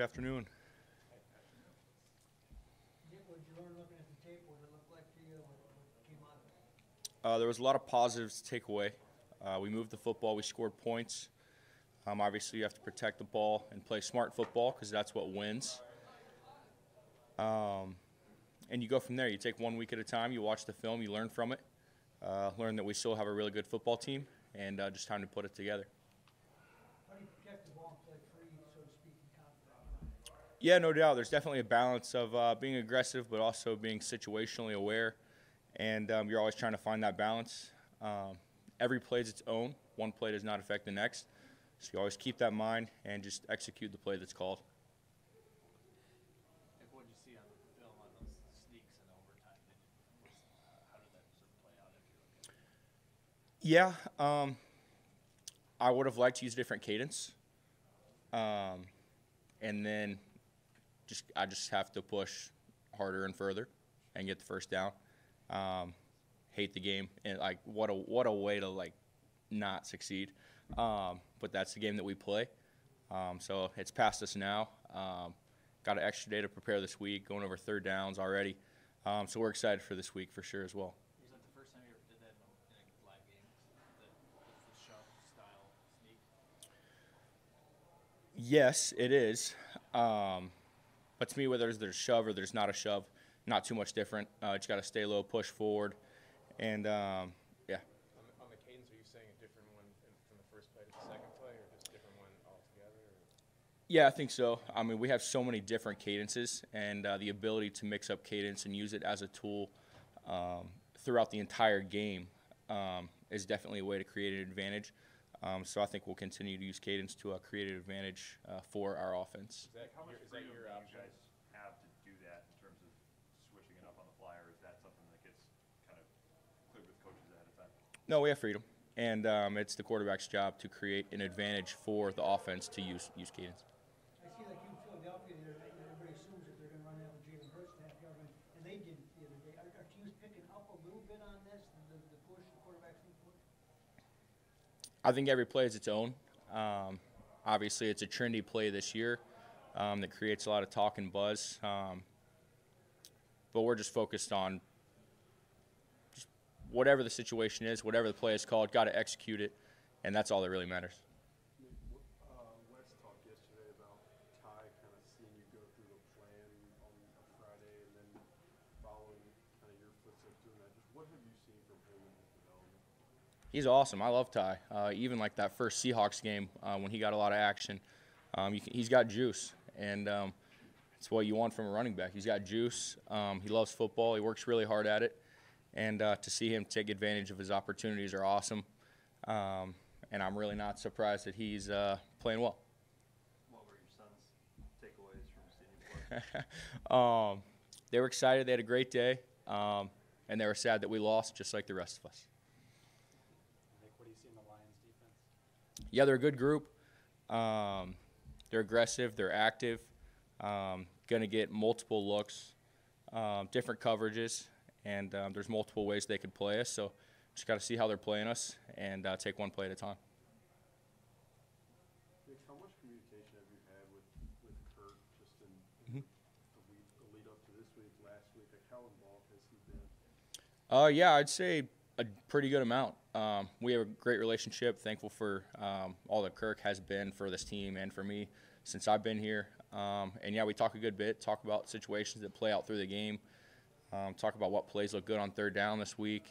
Good afternoon. Uh, there was a lot of positives to take away. Uh, we moved the football. We scored points. Um, obviously, you have to protect the ball and play smart football because that's what wins. Um, and you go from there. You take one week at a time. You watch the film. You learn from it. Uh, learn that we still have a really good football team, and uh, just time to put it together. How do you protect the ball and play free, so to speak, and confident? Yeah, no doubt. There's definitely a balance of uh, being aggressive, but also being situationally aware, and um, you're always trying to find that balance. Um, every play is its own. One play does not affect the next, so you always keep that in mind and just execute the play that's called. Like, what did you see on the film on those sneaks in overtime? Did, was, uh, how did that sort of play out if you look at it? Yeah, um, I would have liked to use a different cadence, um, and then just I just have to push harder and further and get the first down. Um, hate the game and like what a what a way to like not succeed, um, but that's the game that we play. Um, so it's past us now. Um, got an extra day to prepare this week, going over third downs already. Um, so we're excited for this week for sure as well. Was that the first time you ever did that in a, in a live game? The, the shove style sneak? Yes, it is. Um, but to me, whether there's a shove or there's not a shove, not too much different. Uh, just got to stay low, push forward, and um, yeah. On the, on the cadence, are you saying a different one from the first play to the second play, or just different one altogether? Or? Yeah, I think so. I mean, we have so many different cadences, and uh, the ability to mix up cadence and use it as a tool um, throughout the entire game um, is definitely a way to create an advantage. Um, so I think we'll continue to use cadence to uh, create an advantage uh, for our offense. Is that, How much is that your do option? you guys have to do that in terms of switching it up on the fly, or is that something that gets kind of cleared with coaches ahead of time? No, we have freedom, and um, it's the quarterback's job to create an advantage for the offense to use use cadence. I see like you, Philadelphia, everybody assumes that they're gonna run out with Jalen Hurts to half and- and they didn't the other day. Are, are teams picking up a little bit on this, the, the push, the quarterback push? I think every play is its own. Um, obviously, it's a trendy play this year um, that creates a lot of talk and buzz. Um, but we're just focused on just whatever the situation is, whatever the play is called, got to execute it, and that's all that really matters. Uh, Wes talked yesterday about Ty kind of seeing you go through a plan on a Friday and then following kind of your footsteps doing that. Just what have you seen from him in his development? He's awesome. I love Ty. Uh, even like that first Seahawks game uh, when he got a lot of action, um, you can, he's got juice, and um, it's what you want from a running back. He's got juice. Um, he loves football. He works really hard at it, and uh, to see him take advantage of his opportunities are awesome. Um, and I'm really not surprised that he's uh, playing well. What were your son's takeaways from play? um, they were excited. They had a great day, um, and they were sad that we lost, just like the rest of us. Nick, what do you see in the Lions defense? Yeah, they're a good group. Um, they're aggressive. They're active. Um, going to get multiple looks, um, different coverages, and um, there's multiple ways they could play us. So just got to see how they're playing us and uh, take one play at a time. Nick, how much communication have you had with, with Kirk just in, Mhm. the, week, the lead up to this week, last week? Like how involved has he been? Uh, yeah, I'd say a pretty good amount. Um, we have a great relationship. Thankful for um, all that Kirk has been for this team and for me since I've been here. Um, and yeah, we talk a good bit. Talk about situations that play out through the game. Um, talk about what plays look good on third down this week.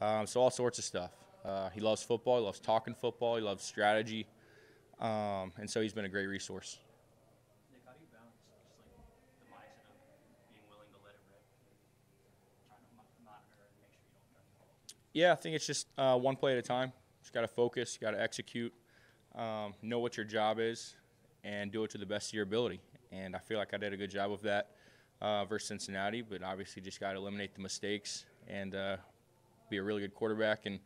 Um, so all sorts of stuff. Uh, he loves football. He loves talking football. He loves strategy. Um, and so he's been a great resource. Nick, how do you balance just like the mindset of being willing to let it rip, trying to mo- monitor and make sure you don't turn the ball? Yeah, I think it's just uh, one play at a time. Just got to focus, got to execute, um, know what your job is, and do it to the best of your ability. And I feel like I did a good job of that uh, versus Cincinnati, but obviously just got to eliminate the mistakes and uh, be a really good quarterback and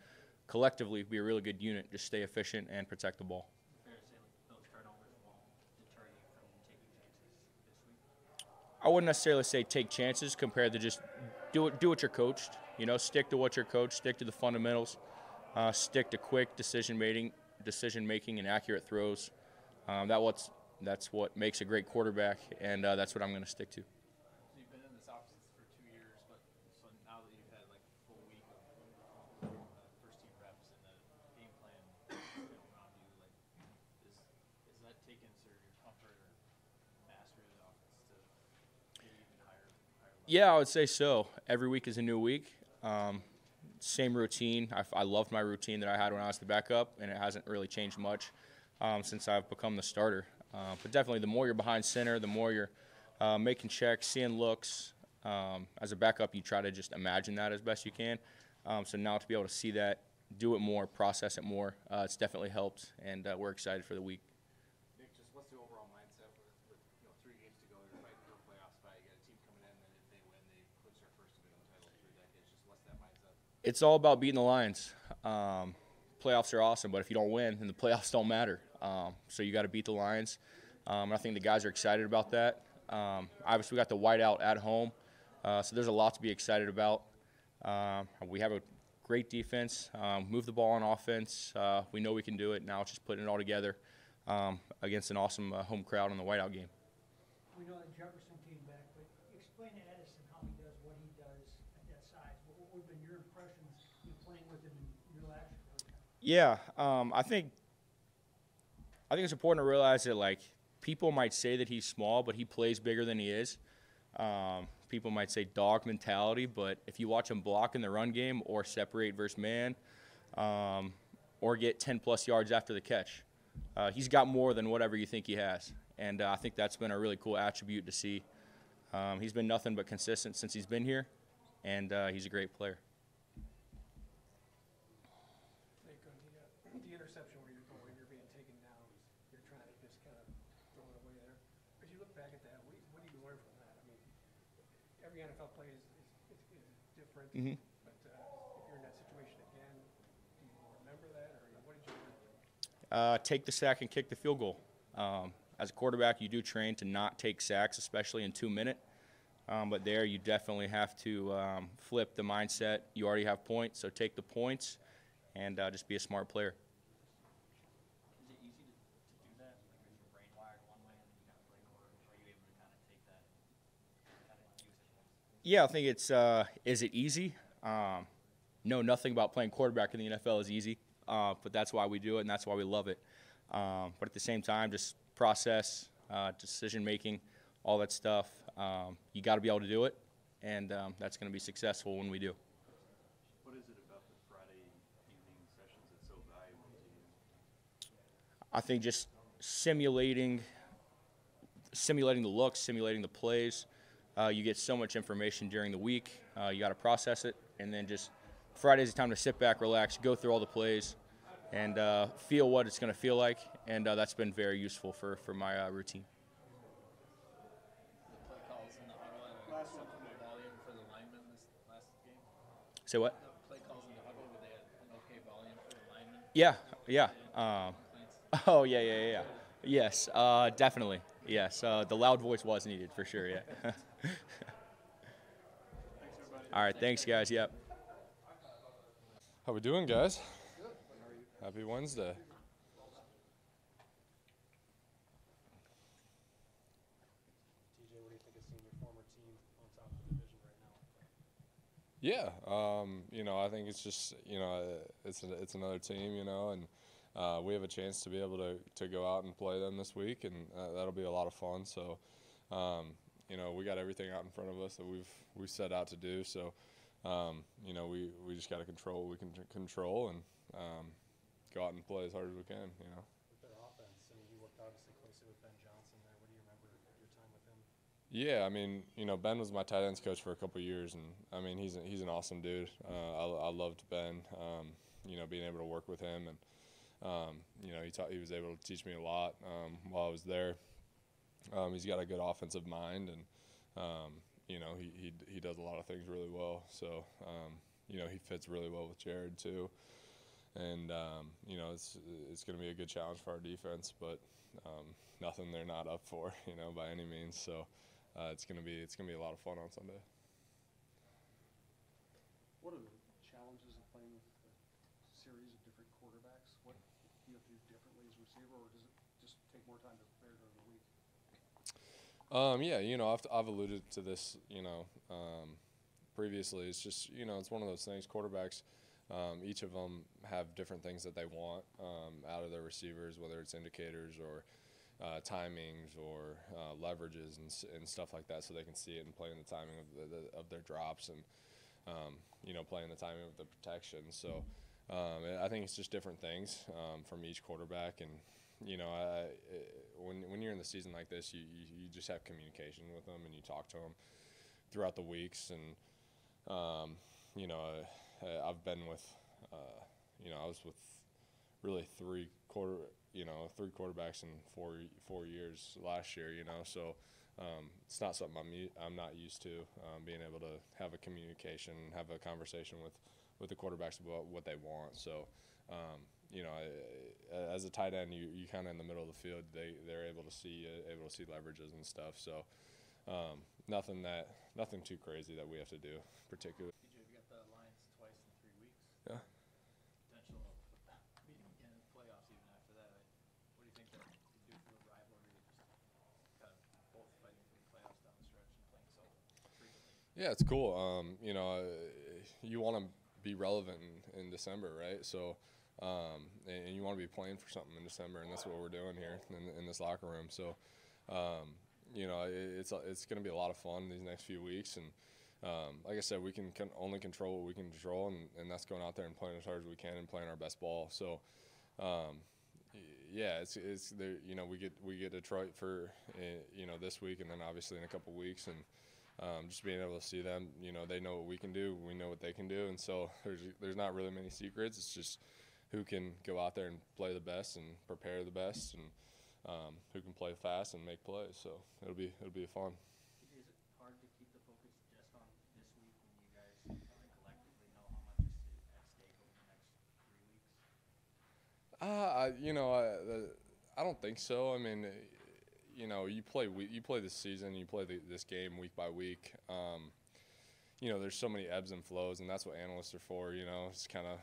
collectively be a really good unit. Just stay efficient and protect the ball. I wouldn't necessarily say take chances compared to just do it. Do what you're coached. You know, stick to what you're coached. Stick to the fundamentals. Uh, stick to quick decision making, decision making, and accurate throws. Um, that what's that's what makes a great quarterback, and uh, that's what I'm going to stick to. So you've been in this office for two years, but so now that you've had like a full week of uh, first team reps and the game plan around you, like is is that taking sort of your comfort or mastery of the offense to maybe even higher higher? Yeah, I would say so. Every week is a new week. Um, same routine. I, I loved my routine that I had when I was the backup, and it hasn't really changed much um, since I've become the starter. Uh, but definitely, the more you're behind center, the more you're uh, making checks, seeing looks. Um, as a backup, you try to just imagine that as best you can. Um, so now to be able to see that, do it more, process it more, uh, it's definitely helped, and uh, we're excited for the week. Nick, just what's the overall mindset with, with you know three games to go? You're fighting for a playoff spot. You got a team coming in, and if they win, they clinch their first division title in three decades. Just what's that mindset? It's all about beating the Lions. Um, playoffs are awesome, but if you don't win, then the playoffs don't matter. Um, so you got to beat the Lions. Um, I think the guys are excited about that. Um, obviously, we got the whiteout at home, uh, so there's a lot to be excited about. Um, we have a great defense. Um, move the ball on offense. Uh, we know we can do it. Now it's just putting it all together against an awesome uh, home crowd in the whiteout game. We know that Jefferson came back, but explain to Addison how he does what he does at that size. What what would have been your impressions in playing with in? Yeah, um, I think I think it's important to realize that like people might say that he's small, but he plays bigger than he is. Um, people might say dog mentality, but if you watch him block in the run game or separate versus man, um, or get 10 plus yards after the catch, uh, he's got more than whatever you think he has, and uh, I think that's been a really cool attribute to see. Um, he's been nothing but consistent since he's been here, and uh, he's a great player. Nick, on the, uh, the interception where you're going, you're being taken down, you're trying to just kind of throw it away there. As you look back at that, what, do you- what do you learn from that? I mean, every NFL play is, is, is, is different, Mhm. but, uh, if you're in that situation again, do you remember that, or what did you learn? uh, take the sack and kick the field goal. Um, as a quarterback, you do train to not take sacks, especially in two minute. Um, but there, you definitely have to um, flip the mindset. You already have points, so take the points and uh, just be a smart player. Is it easy to, to do that? Like, is your brain wired one way and then you kind of break, or are you able to kind of take that and kind of use it? Yeah, I think it's. Uh, is it easy? Um, no, nothing about playing quarterback in the NFL is easy, uh, but that's why we do it and that's why we love it. Um, but at the same time, just process, uh, decision making, all that stuff. Um, you got to be able to do it, and um, that's going to be successful when we do. What is it about the Friday evening sessions that's so valuable to you? I think just simulating, simulating the looks, simulating the plays. Uh, you get so much information during the week. Uh, you got to process it, and then just Friday's the time to sit back, relax, go through all the plays, and uh, feel what it's going to feel like. And uh, that's been very useful for for my uh, routine. The play calls in the huddle and acceptable volume for the linemen this last game. Say what? The play calls in the huddle were they at an okay volume for the linemen? Yeah, yeah. Um, oh yeah, yeah, yeah, yeah. Yes, uh, definitely. Yes, uh, the loud voice was needed for sure. Yeah. all right, thanks, guys. Yep. How we doing, guys? Happy Wednesday. TJ, what do you think of seeing your former team on top of the division right now? Yeah, um, you know, I think it's just you know, uh, it's a, it's another team, you know, and uh, we have a chance to be able to, to go out and play them this week, and uh, that'll be a lot of fun. So, um, you know, we got everything out in front of us that we've we set out to do. So, um, you know, we, we just got to control what we can control and um, go out and play as hard as we can. You know. With their offense, I mean, you worked obviously closely with Ben Johnson there. What do you remember your time with him? Yeah, I mean, you know, Ben was my tight ends coach for a couple of years, and I mean, he's a, he's an awesome dude. Uh, I, I loved Ben. Um, you know, being able to work with him, and um, you know, he taught, he was able to teach me a lot um, while I was there. Um, he's got a good offensive mind, and um, you know, he, he he does a lot of things really well. So, um, you know, he fits really well with Jared too, and um, you know, it's it's going to be a good challenge for our defense, but um, nothing they're not up for, you know, by any means. So. Uh, it's gonna be it's gonna be a lot of fun on Sunday. What are the challenges of playing with a series of different quarterbacks? What do you have to do differently as a receiver, or does it just take more time to prepare during the week? Um, yeah, you know, I've, I've alluded to this, you know, um, previously. It's just, you know, it's one of those things. Quarterbacks, um, each of them have different things that they want um, out of their receivers, whether it's indicators or uh, timings or uh, leverages and, and stuff like that, so they can see it and play in the timing of, the, the, of their drops and, um, you know, playing the timing of the protection. So um, I think it's just different things from each quarterback. And, you know, when, when you're in the season like this, you, you, you just have communication with them and you talk to them throughout the weeks. And, um, you know, I, I've been with, uh, you know, I was with really three quarter, you know, three quarterbacks in four four years last year. You know, so um, it's not something I'm I'm not used to um, being able to have a communication, have a conversation with with the quarterbacks about what they want. So. Um, you know, I, as a tight end, you you kind of in the middle of the field. They they're able to see uh, able to see leverages and stuff. So um, nothing that nothing too crazy that we have to do particularly. We got the Lions twice in three weeks. Yeah. Potential meeting again in the playoffs even after that. What do you think that could do for the rivalry? Just kind of both fighting for the playoffs down the stretch and playing so frequently. Yeah, it's cool. Um, you know, uh, you want to be relevant in, in December, right? So, um, and, and you want to be playing for something in December, and that's what we're doing here in, in this locker room. So, um, you know, it, it's it's going to be a lot of fun these next few weeks, and um, like I said, we can con- only control what we can control, and, and that's going out there and playing as hard as we can and playing our best ball. So, um, yeah, it's it's. You know, we get we get Detroit for uh, you know this week, and then obviously in a couple weeks, and um, just being able to see them, you know, they know what we can do, we know what they can do, and so there's there's not really many secrets. It's just who can go out there and play the best and prepare the best, and um, who can play fast and make plays. So it'll be it'll be fun. Is it hard to keep the focus just on this week when you guys collectively know how much is at stake over the next three weeks? Uh, I, you know, I, the, I don't think so. I mean, you know, you play you play this season, you play the, this game week by week. Um, you know, there's so many ebbs and flows, and that's what analysts are for. You know, just kind of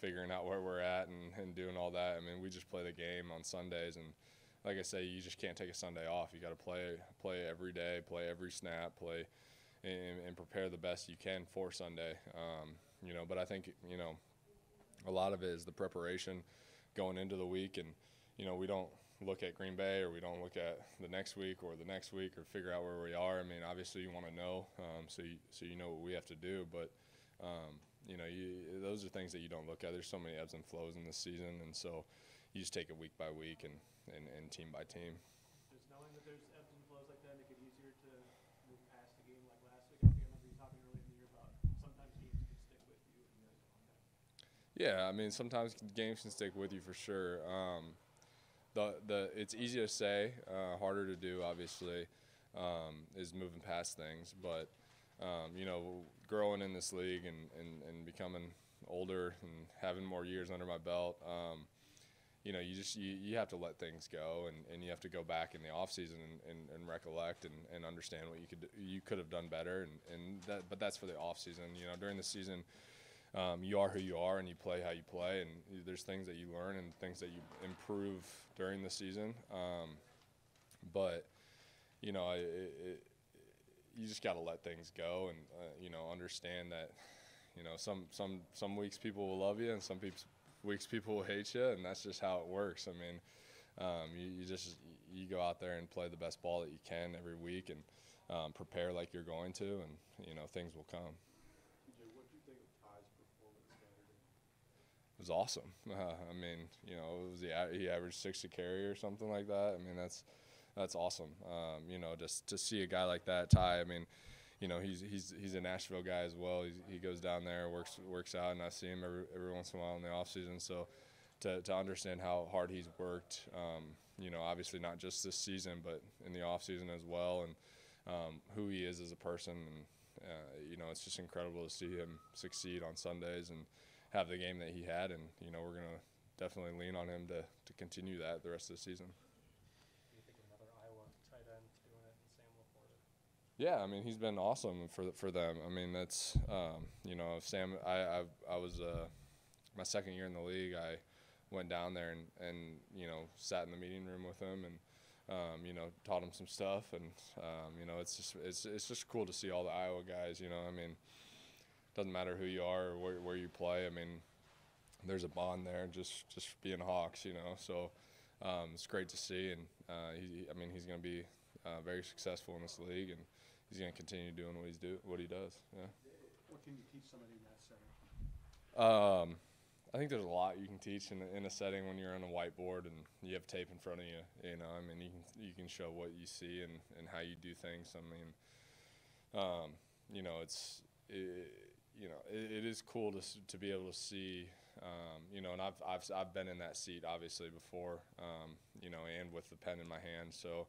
figuring out where we're at and, and doing all that. I mean, we just play the game on Sundays, and like I say, you just can't take a Sunday off. You got to play play every day, play every snap, play and, and prepare the best you can for Sunday. Um, you know, but I think you know a lot of it is the preparation going into the week and you know we don't look at green bay or we don't look at the next week or the next week or figure out where we are i mean obviously you want to know um, so you so you know what we have to do but um, you know you, those are things that you don't look at there's so many ebbs and flows in this season and so you just take it week by week and, and, and team by team Just knowing that there's ebbs and flows like that make it easier to move past the game like last week. I remember you talking earlier in the year about sometimes games can stick with you and you guys don't want that. Yeah, I mean sometimes games can stick with you for sure. Um, the the it's easy to say, uh, harder to do. Obviously, um, is moving past things. But um, you know, growing in this league and, and, and becoming older and having more years under my belt, um, you know, you just you, you have to let things go and, and you have to go back in the off season and, and, and recollect and, and understand what you could you could have done better and, and that but that's for the off season. You know, during the season um, you are who you are and you play how you play and there's things that you learn and things that you improve during the season. Um, but you know it, it, you just got to let things go and uh, you know understand that you know some some some weeks people will love you and some peop- weeks people will hate you and that's just how it works. I mean um, you, you just you go out there and play the best ball that you can every week and um, prepare like you're going to and you know things will come TJ, what do you think of Ty's performance Saturday? It was awesome. Uh, I mean, you know, it was the he averaged six to carry or something like that. I mean, that's that's awesome. Um, you know, just to see a guy like that, Ty. I mean, you know, he's he's he's a Nashville guy as well. He's, he goes down there, works works out, and I see him every every once in a while in the off season. So to to understand how hard he's worked, um, you know, obviously not just this season, but in the off season as well, and um, who he is as a person, and uh, you know, it's just incredible to see him succeed on Sundays and have the game that he had, and you know, we're gonna definitely lean on him to to continue that the rest of the season. Do you think another Iowa tight end doing it Sam LaPorta? Yeah, I mean he's been awesome for for them. I mean that's um, you know Sam. I I, I was uh, my second year in the league. I went down there and, and you know sat in the meeting room with him and um, you know, taught him some stuff, and um, you know, it's just it's it's just cool to see all the Iowa guys. You know, I mean, doesn't matter who you are or where, where you play. I mean, there's a bond there just just being Hawks. You know, so um, it's great to see, and uh, he, I mean, he's going to be uh, very successful in this league, and he's going to continue doing what he's do what he does. Yeah. What can you teach somebody in that setting? Um, I think there's a lot you can teach in, a- in a setting when you're on a whiteboard and you have tape in front of you. You know, I mean, you can you can show what you see and, and how you do things. I mean, um, you know, it's it, you know it, it is cool to to be able to see. Um, you know, and I've, I've I've been in that seat obviously before. Um, you know, and with the pen in my hand, so.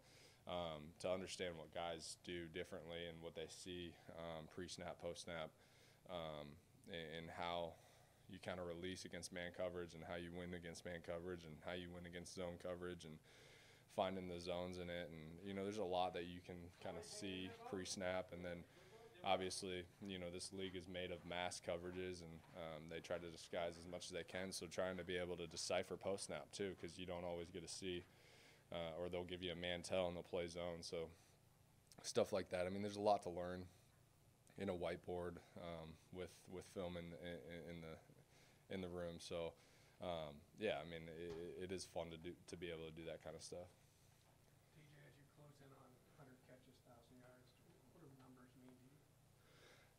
Um, to understand what guys do differently and what they see um, pre-snap, post-snap, um, and, and how you kind of release against man coverage and how you win against man coverage and how you win against zone coverage and finding the zones in it and you know there's a lot that you can kind of see pre-snap and then obviously you know this league is made of match coverages and um, they try to disguise as much as they can so trying to be able to decipher post-snap too because you don't always get to see uh, or they'll give you a man tell and they'll play zone so stuff like that i mean there's a lot to learn in a whiteboard um, with with film in, in in the in the room. So um, yeah, I mean it, it is fun to do to be able to do that kind of stuff. TJ, as you close in on hundred catches, thousand yards, what do the numbers mean to you?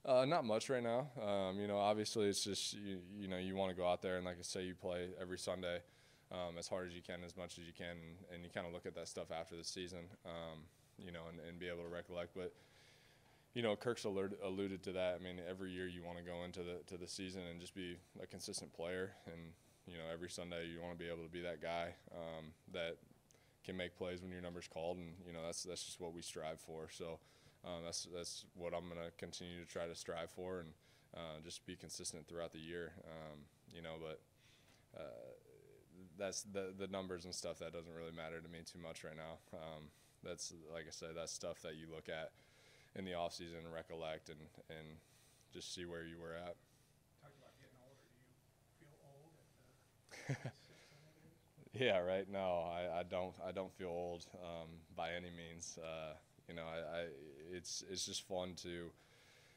Uh, not much right now. Um, you know, obviously it's just you, you know you want to go out there and like I say, you play every Sunday um, as hard as you can, as much as you can, and, and you kind of look at that stuff after the season. Um, you know, and, and be able to recollect, but. You know, Kirk's alert, alluded to that. I mean, every year you want to go into the to the season and just be a consistent player, and you know, every Sunday you want to be able to be that guy um, that can make plays when your number's called, and you know that's that's just what we strive for. So um, that's that's what I'm gonna continue to try to strive for, and uh, just be consistent throughout the year. Um, you know, but uh, that's the the numbers and stuff that doesn't really matter to me too much right now. Um, that's like I said, that's stuff that you look at in the off season and recollect and and just see where you were at. Talked about getting older, do you feel old at six, seven years? Yeah, right. No, I, I don't. I don't feel old um, by any means. Uh, you know, I, I it's it's just fun to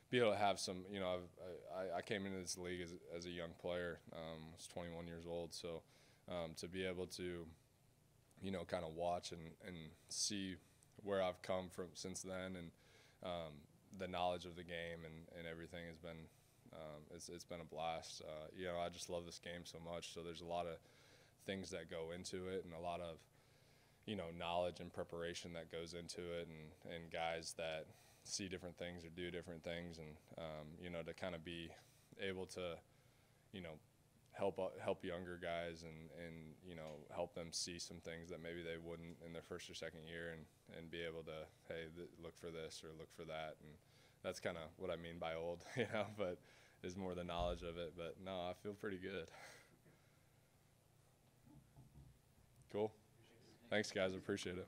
be able to have some. You know, I've, I I came into this league as as a young player. Um, was 21 years old, so um, to be able to, you know, kind of watch and and see where I've come from since then and um, the knowledge of the game and, and everything has been um, it's, it's been a blast. Uh, you know, I just love this game so much. So there's a lot of things that go into it and a lot of you know knowledge and preparation that goes into it and, and guys that see different things or do different things and um, you know to kind of be able to you know help uh, help younger guys and, and you know help them see some things that maybe they wouldn't in their first or second year and, and be able to hey th- look for this or look for that. And that's kind of what I mean by old you know but is more the knowledge of it. But no I feel pretty good. Cool thanks guys. Appreciate it